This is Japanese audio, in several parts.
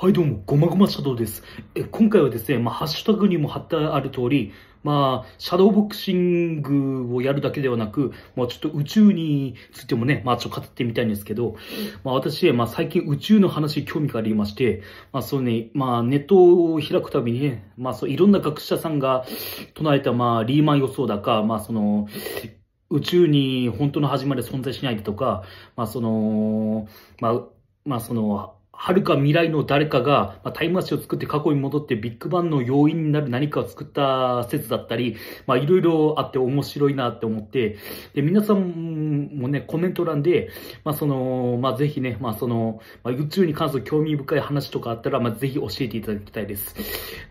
はいどうも、ごまごまシャドウです。え今回はですね、まあ、ハッシュタグにも貼ってある通り、まあ、シャドウボクシングをやるだけではなく、まあ、ちょっと宇宙についてもね、まあ、ちょっと語ってみたいんですけど、まあ、私、まあ、最近宇宙の話興味がありまして、まあ、そうね、まあ、ネットを開くたびにね、まあ、そう、いろんな学者さんが唱えた、まあ、リーマン予想だか、まあ、その、宇宙に本当の始まり存在しないだとか、まあ、その、まあ、まあ、その、はるか未来の誰かが、まあ、タイムマシンを作って過去に戻ってビッグバンの要因になる何かを作った説だったり、まあいろいろあって面白いなって思って、で、皆さんもね、コメント欄で、まあその、まあぜひね、まあその、まあ、宇宙に関する興味深い話とかあったら、まあぜひ教えていただきたいです。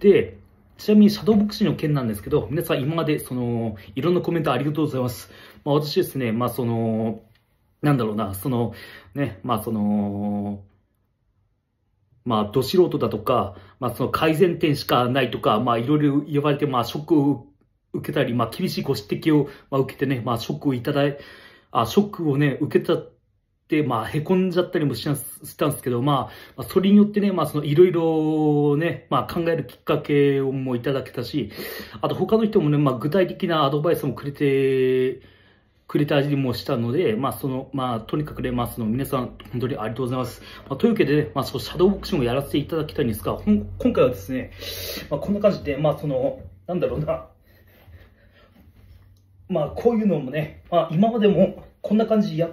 で、ちなみに、シャドウボクシーの件なんですけど、皆さん今まで、その、いろんなコメントありがとうございます。まあ私ですね、まあその、なんだろうな、その、ね、まあその、まあ、ど素人だとか、まあ、その改善点しかないとか、まあ、いろいろ言われて、まあ、ショックを受けたり、まあ、厳しいご指摘を、まあ、受けてね、まあ、ショックをいただい、あ、ショックをね、受けたって、まあ、凹んじゃったりもしたんですけど、まあ、それによってね、まあ、その、いろいろね、まあ、考えるきっかけをもいただけたし、あと、他の人もね、まあ、具体的なアドバイスもくれて、くれた味もしたので、まあ、その、まあ、とにかくね、まあ、その、皆さん、本当にありがとうございます。まあ、というわけでね、まあ、その、シャドーボクシングをやらせていただきたいんですが、今回はですね、まあ、こんな感じで、まあ、その、なんだろうな、まあ、こういうのもね、まあ、今までも、こんな感じでやっ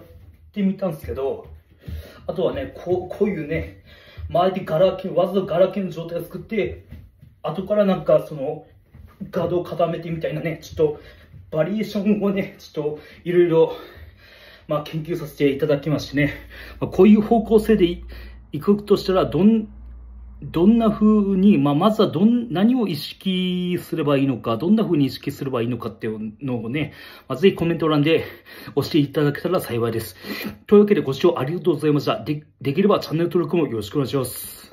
てみたんですけど、あとはね、こう、こういうね、周りでガラケー、わざとガラケーの状態を作って、後からなんか、その、ガードを固めてみたいなね、ちょっと、バリエーションをね、ちょっといろいろ、まあ、研究させていただきましてね、まあ、こういう方向性でいくとしたら、どん、どんな風に、まあ、まずはどん、何を意識すればいいのか、どんな風に意識すればいいのかっていうのをね、まあ、ぜひコメント欄で押していただけたら幸いです。というわけでご視聴ありがとうございました。で、できればチャンネル登録もよろしくお願いします。